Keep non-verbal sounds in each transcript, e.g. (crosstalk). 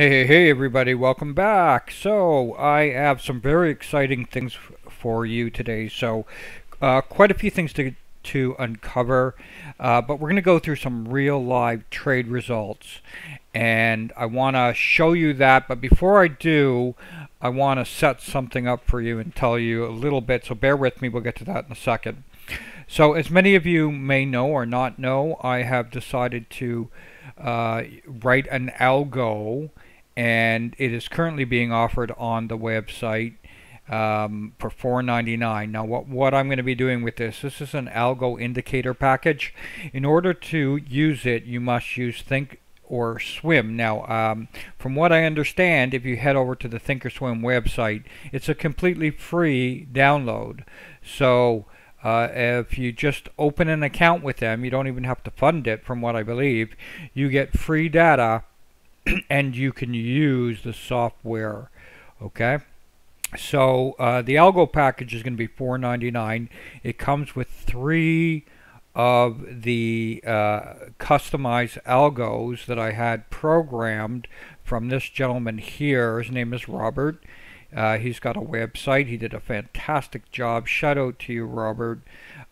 Hey, hey, hey, everybody, welcome back. So, I have some very exciting things for you today. So, uh, quite a few things to, to uncover, uh, but we're going to go through some real live trade results. And I want to show you that, but before I do, I want to set something up for you and tell you a little bit, so bear with me, we'll get to that in a second. So, as many of you may know or not know, I have decided to uh, write an algo and it is currently being offered on the website um, for $4.99. Now what, what I'm going to be doing with this, this is an algo indicator package. In order to use it, you must use Think or Swim. Now, um, from what I understand, if you head over to the Thinkorswim website, it's a completely free download. So uh, if you just open an account with them, you don't even have to fund it, from what I believe. You get free data (clears throat) and you can use the software. Okay. So uh, the algo package is going to be $4.99. It comes with three of the uh, customized algos that I had programmed from this gentleman here. His name is Robert. Uh, he's got a website. He did a fantastic job. Shout out to you, Robert.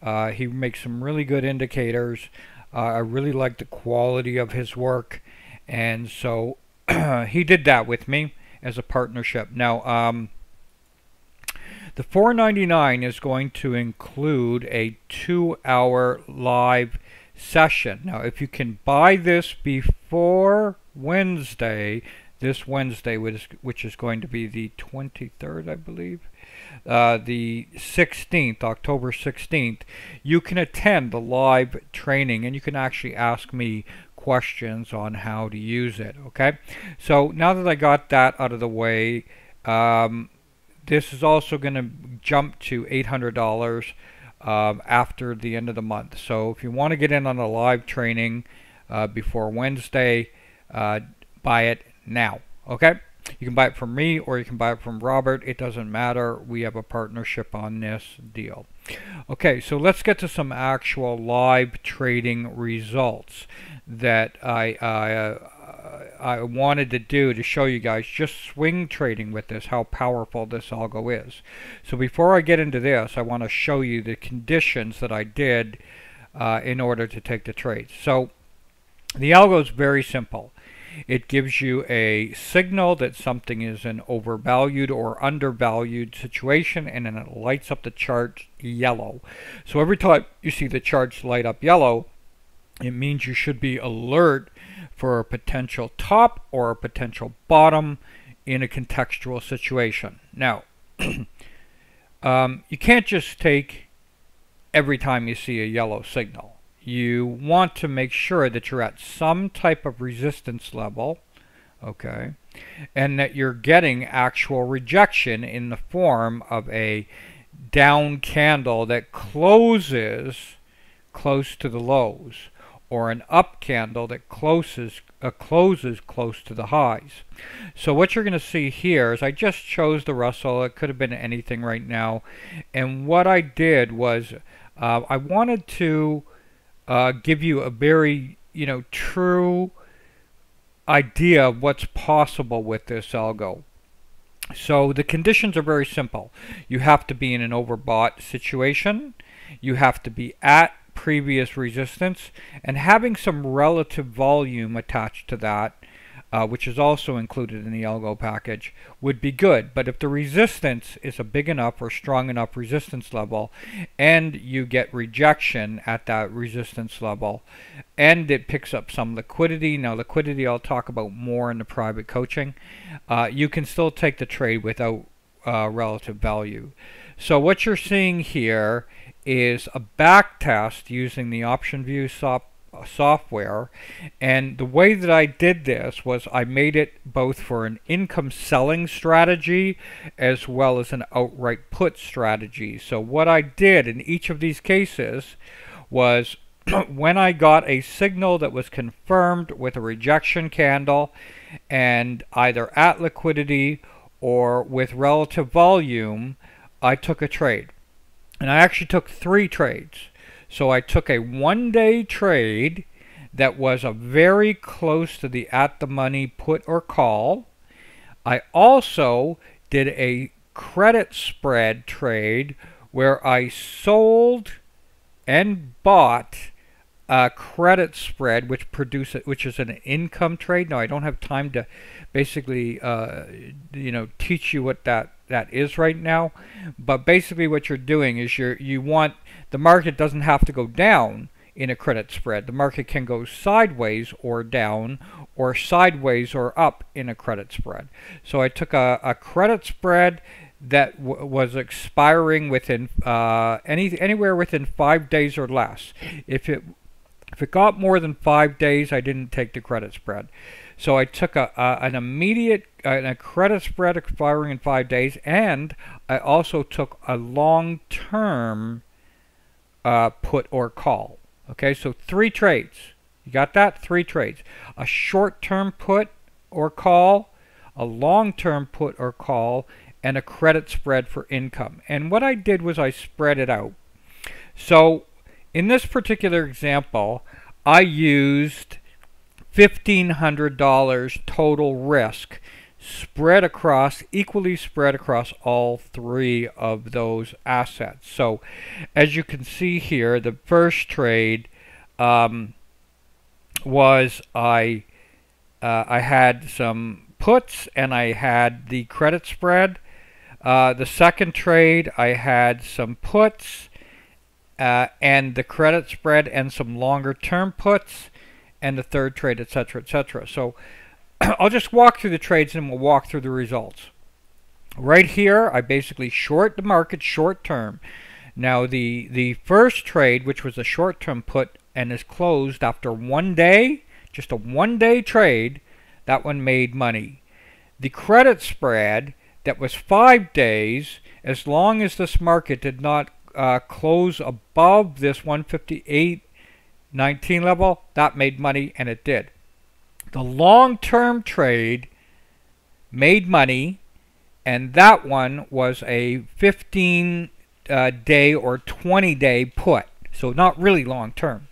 Uh, he makes some really good indicators. Uh, I really like the quality of his work. And so (clears throat) he did that with me as a partnership. Now, um, the 499 is going to include a two-hour live session. Now, if you can buy this before Wednesday, this Wednesday, which, which is going to be the 23rd, I believe, uh, the 16th, October 16th, you can attend the live training and you can actually ask me questions on how to use it. Okay, so now that I got that out of the way, um, this is also going to jump to $800 um, after the end of the month. So if you want to get in on a live training uh, before Wednesday, uh, buy it now. Okay. You can buy it from me or you can buy it from Robert. It doesn't matter. We have a partnership on this deal. Okay, so let's get to some actual live trading results that I, uh, I wanted to do to show you guys just swing trading with this, how powerful this algo is. So before I get into this, I want to show you the conditions that I did uh, in order to take the trades. So the algo is very simple. It gives you a signal that something is an overvalued or undervalued situation and then it lights up the chart yellow. So every time you see the charts light up yellow, it means you should be alert for a potential top or a potential bottom in a contextual situation. Now, (clears throat) um, you can't just take every time you see a yellow signal you want to make sure that you're at some type of resistance level, okay, and that you're getting actual rejection in the form of a down candle that closes close to the lows or an up candle that closes uh, closes close to the highs. So what you're going to see here is I just chose the Russell. It could have been anything right now. And what I did was uh, I wanted to uh, give you a very, you know, true idea of what's possible with this algo. So the conditions are very simple. You have to be in an overbought situation. You have to be at previous resistance and having some relative volume attached to that uh, which is also included in the algo package, would be good. But if the resistance is a big enough or strong enough resistance level, and you get rejection at that resistance level, and it picks up some liquidity, now liquidity I'll talk about more in the private coaching, uh, you can still take the trade without uh, relative value. So what you're seeing here is a back test using the OptionVue soft software and the way that I did this was I made it both for an income selling strategy as well as an outright put strategy. So what I did in each of these cases was (clears throat) when I got a signal that was confirmed with a rejection candle and either at liquidity or with relative volume I took a trade. And I actually took three trades so I took a one day trade that was a very close to the at the money put or call. I also did a credit spread trade where I sold and bought a credit spread which produces which is an income trade. Now I don't have time to basically uh, you know teach you what that that is right now, but basically what you're doing is you you want the market doesn't have to go down in a credit spread. The market can go sideways or down or sideways or up in a credit spread. So I took a, a credit spread that was expiring within uh, any anywhere within five days or less. If it if it got more than five days, I didn't take the credit spread. So I took a, a an immediate uh, a credit spread expiring in five days, and I also took a long-term uh, put or call. Okay, so three trades. You got that? Three trades. A short-term put or call, a long-term put or call, and a credit spread for income. And what I did was I spread it out. So in this particular example, I used $1,500 total risk spread across, equally spread across all three of those assets. So as you can see here, the first trade um, was I, uh, I had some puts and I had the credit spread uh, the second trade, I had some puts uh, and the credit spread and some longer term puts and the third trade, etc., etc. So (clears throat) I'll just walk through the trades and we'll walk through the results. Right here, I basically short the market short term. Now the, the first trade, which was a short term put and is closed after one day, just a one day trade, that one made money. The credit spread that was five days as long as this market did not uh, close above this 158.19 level that made money and it did. The long-term trade made money and that one was a 15 uh, day or 20 day put. So not really long term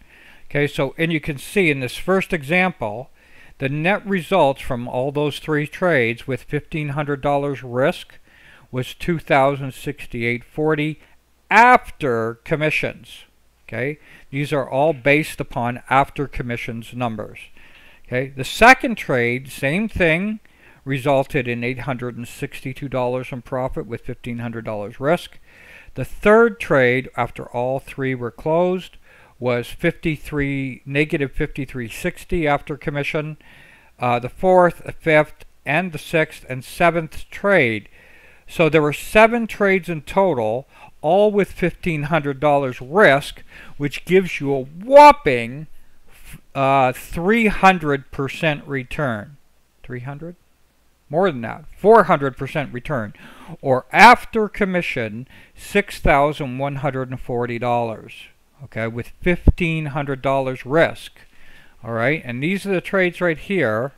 okay so and you can see in this first example the net results from all those three trades with $1,500 risk was 2068.40 after commissions. Okay, these are all based upon after commissions numbers. Okay, the second trade, same thing, resulted in $862 in profit with $1,500 risk. The third trade, after all three were closed, was 53 negative 5360 after commission. Uh, the fourth, the fifth, and the sixth and seventh trade. So there were seven trades in total, all with $1,500 risk, which gives you a whopping uh, 300% return. 300? More than that, 400% return. Or after commission, $6,140 okay, with $1,500 risk. All right, and these are the trades right here.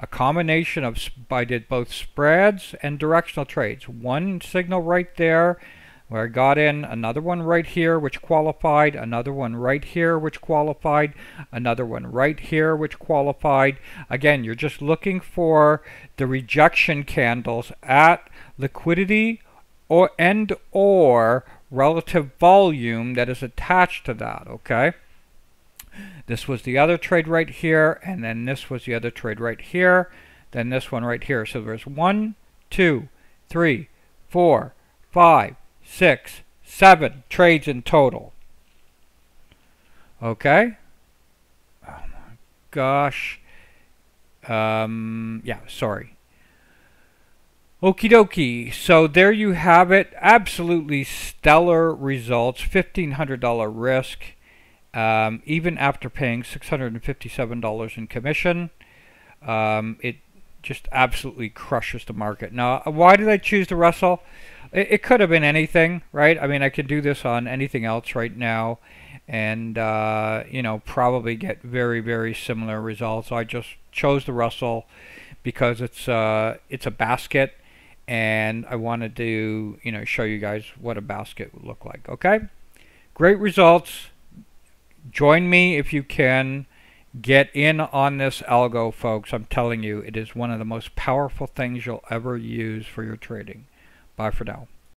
A combination of, I did both spreads and directional trades. One signal right there where I got in, another one right here which qualified, another one right here which qualified, another one right here which qualified. Again, you're just looking for the rejection candles at liquidity or and or relative volume that is attached to that, okay? This was the other trade right here, and then this was the other trade right here, then this one right here. So there's one, two, three, four, five, six, seven trades in total. Okay? Oh my gosh. Um, yeah, sorry. Okie dokie. So there you have it. Absolutely stellar results. $1,500 risk. Um, even after paying $657 in commission. Um, it just absolutely crushes the market. Now, why did I choose the Russell? It, it, could have been anything, right? I mean, I could do this on anything else right now and, uh, you know, probably get very, very similar results. I just chose the Russell because it's, uh, it's a basket and I wanted to you know show you guys what a basket would look like okay great results join me if you can Get in on this algo, folks. I'm telling you, it is one of the most powerful things you'll ever use for your trading. Bye for now.